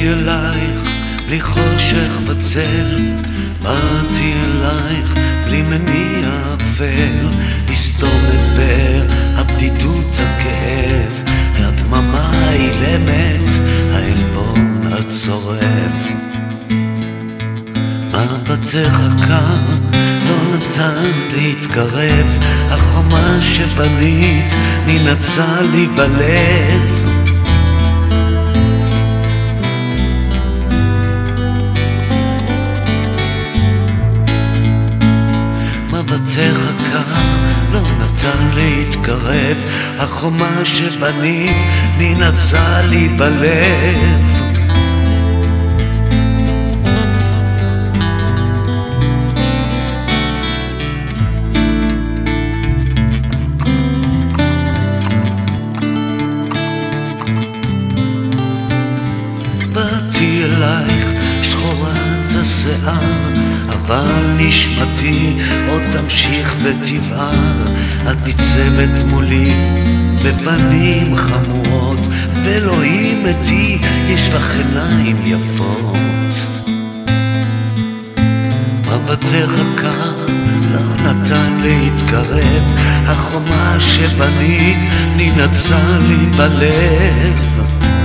בלי חושך וצל, באתי אלייך בלי מניע אפל, לסתום את באר הבדידות הכאב, הדממה האילמת, העלבון הצורב. מבטך הקר לא נתן להתקרב, החומה שבנית ננעצה לי בלב. הקר לא נתן להתקרב, החומה שבנית ננעצה לי בלב. באתי אלייך שחורת השיער, אבל נשמתי עוד תמשיך ותבער. את ניצבת מולי בפנים חמורות, ואלוהים אתי יש לך עיניים יפות. מבטך הקר לא נתן להתקרב, החומה שבנית ננעצה לי בלב.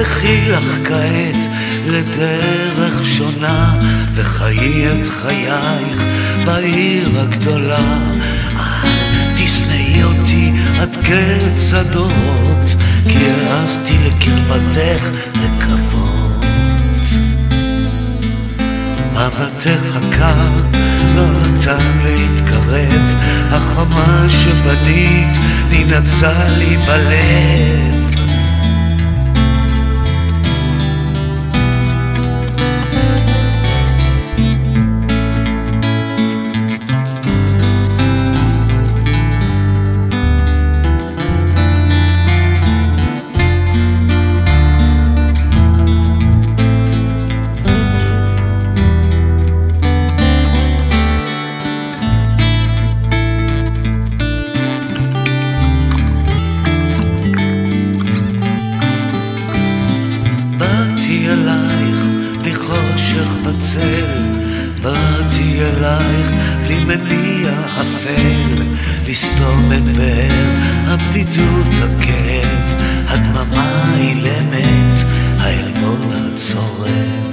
לכי לך כעת לדרך שונה, וחיי את חייך בעיר הגדולה. תשנאי אותי עד קץ הדורות, כי העזתי לקרבתך בכבוד. מבטך הקר לא נתן להתקרב, החומה שבנית ננעצה לי בלב. אותך בצל, באתי אלייך בלי מניע אפל, לסתום את באר הבדידות, הכאב, הדממה אילמת, העלבון הצורם.